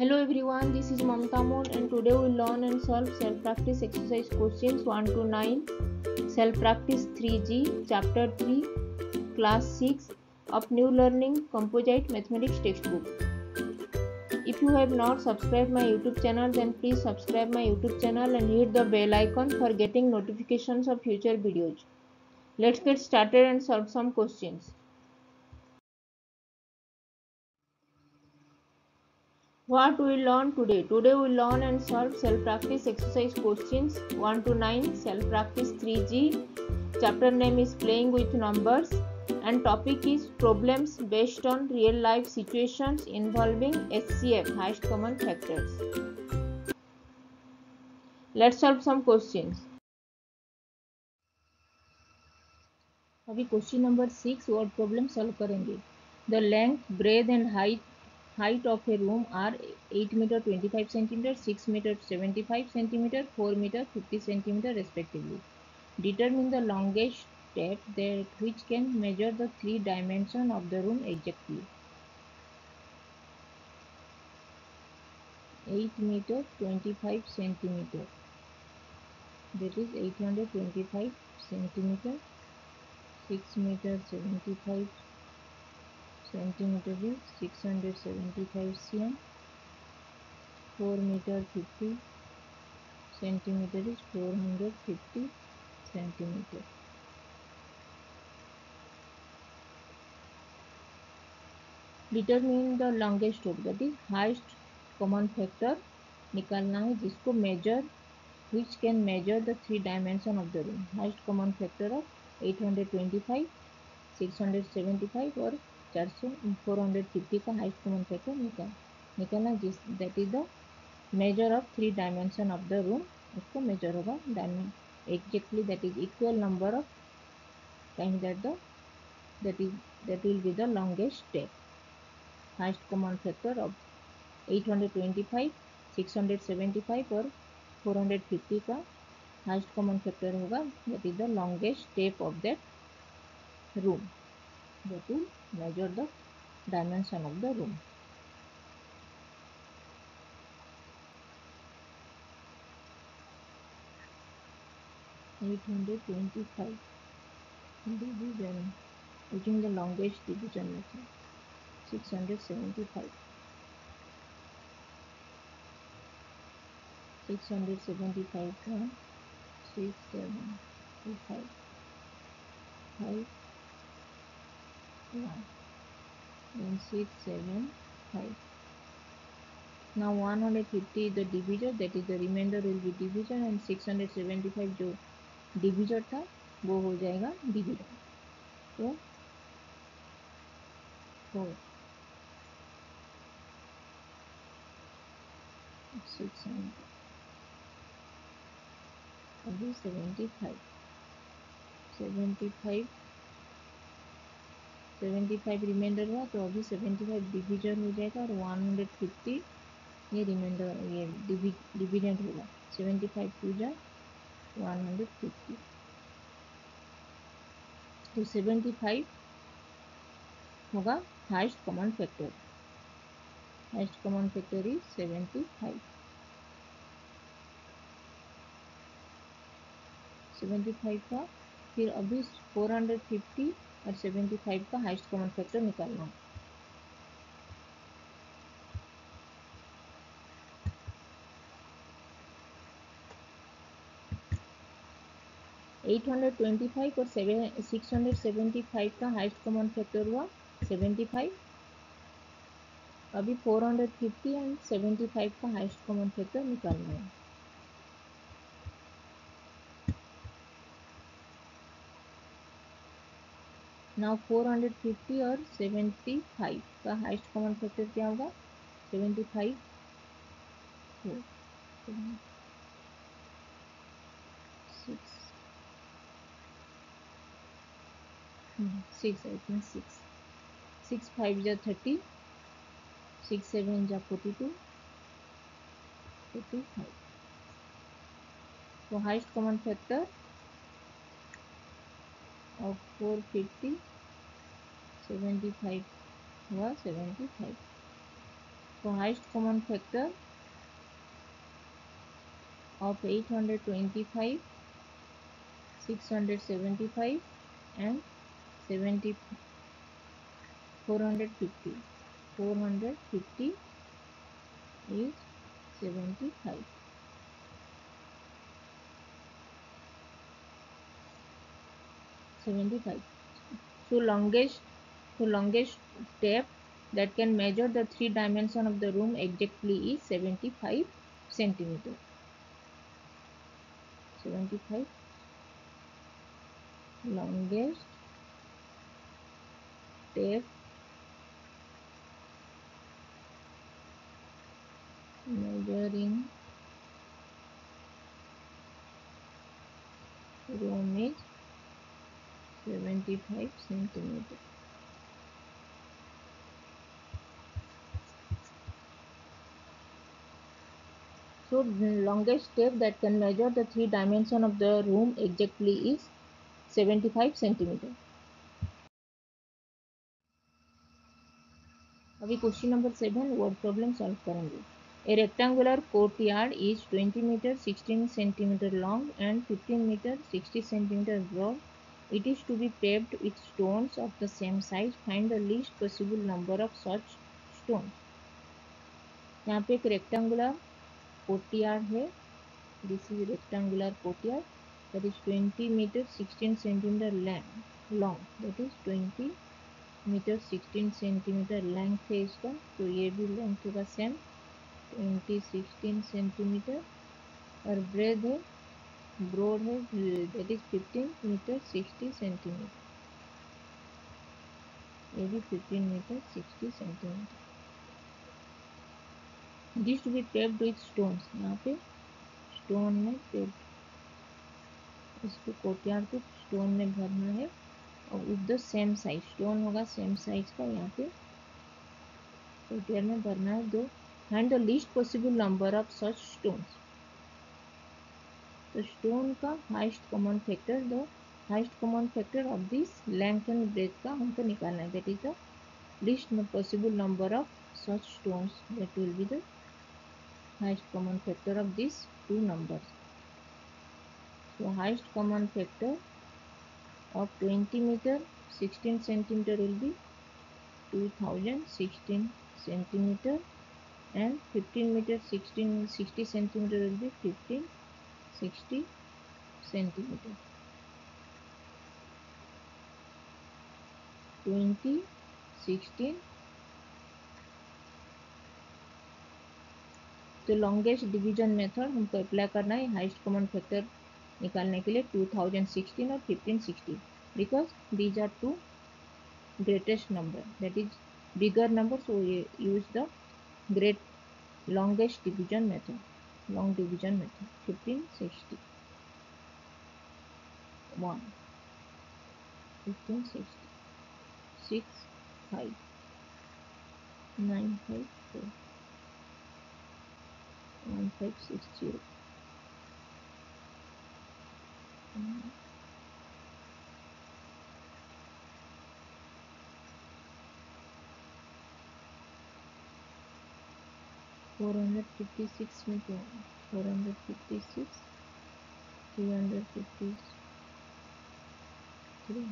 Hello everyone, this is Mamta Mon and today we will learn and solve self-practice exercise questions 1 to 9, self-practice 3G, chapter 3, class 6 of new learning composite mathematics textbook. If you have not subscribed my YouTube channel then please subscribe my YouTube channel and hit the bell icon for getting notifications of future videos. Let's get started and solve some questions. What we learn today? Today we learn and solve self-practice exercise questions 1 to 9, self-practice 3G. Chapter name is playing with numbers and topic is problems based on real life situations involving HCF, highest common factors. Let's solve some questions. अभी question number six word problem solve करेंगे the length breadth and height height of a room are 8 meter 25 centimeter 6 meter 75 centimeter 4 meter 50 centimeter respectively. Determine the longest step that which can measure the three dimension of the room exactly 8 meter 25 centimeter. That is 825 centimeter 6 meter 75 centimetre भी six hundred seventy five C M four metre fifty centimetre is four hundred fifty centimetre determine the longest rod that is highest common factor निकालना है, जिसको measure which can measure the three dimension of the room highest common factor of eight hundred twenty five six hundred seventy five और चार सौ four hundred fifty का height common factor निकाल निकालना जिस that is the measure of three dimension of the room उसको measure होगा dimension exactly that is equal number of time that the that is that will be the longest step highest common factor of eight hundred twenty five six hundred seventy five और four hundred fifty का highest common factor होगा that is the longest step of that room that will measure the dimension of the room. Eight hundred twenty-five division using the longest division method. Six hundred seventy-five. Six hundred seventy-five six seven two five five then six seven five now 150 is the divisor that is the remainder will be division and 675 जो divisor था वो हो जाएगा division तो six hundred अभी seventy five seventy five seventy five remainder हुआ तो अभी सेवेंटी फाइव डिविजन हो जाएगा और वन हंड्रेड फिफ्टी ये रिमाइंडर ये डिविडेंट होगा। सेवेंटी फाइव टू जा वन हंड्रेड फिफ्टी तो सेवेंटी फाइव होगा highest common factor highest common factor is seventy five. Seventy five का फिर अभी फोर हंड्रेड फिफ्टी और 75 का हाइस्ट कॉमन फैक्टर निकालना। है एट हंड्रेड ट्वेंटी फाइव और seven six hundred seventy five का हाइस्ट कॉमन फैक्टर हुआ सेवेंटी फाइव अभी four hundred fifty and seventy five का हाइस्ट कॉमन फैक्टर निकालना है। नाउ 450 और 75 का हाइस्ट कॉमन फैक्टर क्या होगा? 75 फोर सिक्स सिक्स फाइव जा थर्टी सिक्स सेवन जा फोर्टी टू फोर्टी फाइव तो हाइस्ट कॉमन फैक्टर of 450 75 हुआ 75 So highest common factor of 825, 675 and 70 450 450 is 75 75 so longest so longest step that can measure the three dimension of the room exactly is 75 centimeter. 75 longest step. Measuring room is 75 centimeter So longest step that can measure the three dimension of the room exactly is 75 centimeter. अभी question number seven word problem solve करेंगे। A rectangular courtyard is 20 metre 16 centimetre long and 15 metre 60 centimetre broad it is to be paved with stones of the same size find the least possible number of such stone यहाँ पे एक rectangular courtyard here this is rectangular courtyard that is 20 meter 16 centimeter length long that is 20 metre 16 centimetre length है इसका तो ये भी length होगा same 20 16 centimetre और ब्रेड है ब्रॉड है दैट इज़ 15 मीटर 60 सेंटीमीटर ये भी 15 metre 60 centimetre this to be paved with stones. यहाँ पे स्टोन में पेव्ड इसको कोटियार को स्टोन में भरना है और with the same size stone होगा सेम साइज़ का यहाँ पे कोटियार में भरना है दो। Find the least possible number of such stones तो स्टोन का highest common factor the highest common factor of this length and breadth का हमको निकालना है। That is the least possible number of such stones that will be the highest common factor of these two numbers. So highest common factor of 20 meter 16 centimeter will be 2016 centimeter and 15 meter 16 60 centimeter will be 15 60 centimeter 20 16 तो longest division method हमको apply करना है highest common factor निकालने के लिए 2016 और 1560 because these are two greatest number that is bigger number so ये use the great longest division method long division method 1560 1 1560 6 5 9 5 4 on page 62. Mm. Four hundred fifty six में क्या four hundred fifty six three hundred fifty three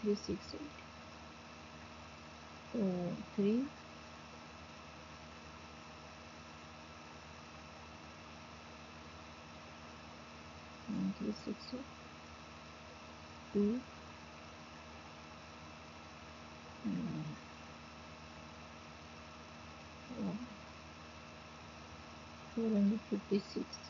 three six eight. So three one three six eight. Two nine one. Four hundred fifty six.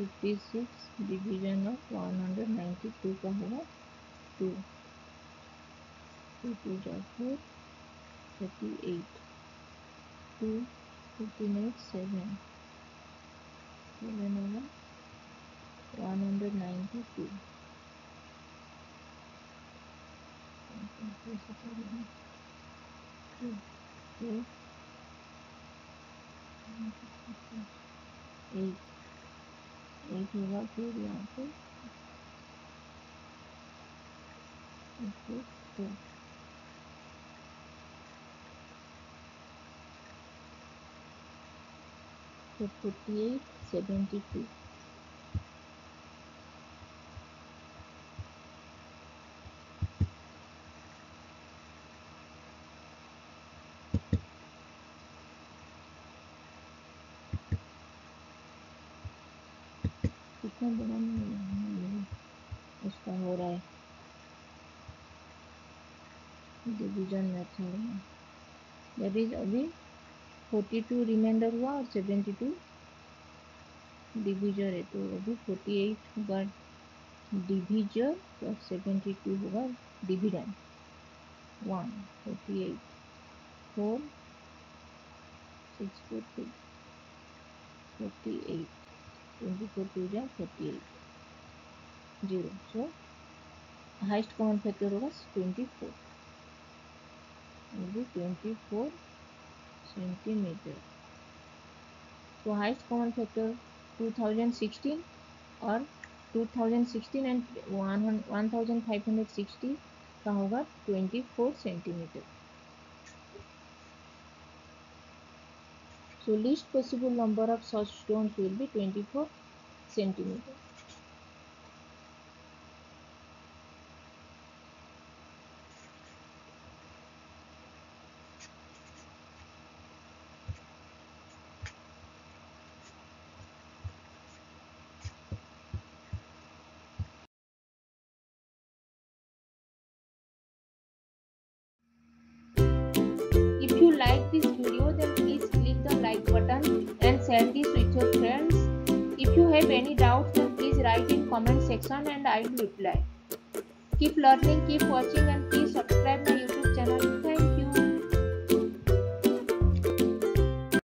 56 division of 192.2 it is also 38 2 15 7 7 over 192 Eight. Et je vais appuyer un peu. Et c'est copier, c'est bien du. Division method में that is अभी forty two reminder हुआ और seventy two divisor है। तो अभी forty eight होगा divisor seventy two होगा dividend one forty eight four six four two forty eight twenty four two जा forty eight zero so highest common factor होगा twenty four twenty four centimetre तो highest common factor 2016 और 2016 and 1560 का होगा 24 centimetre so least possible number of such stone will be 24 centimetre have any doubts then please write in comment section and I will reply. Keep learning, keep watching and please subscribe my YouTube channel. Thank you.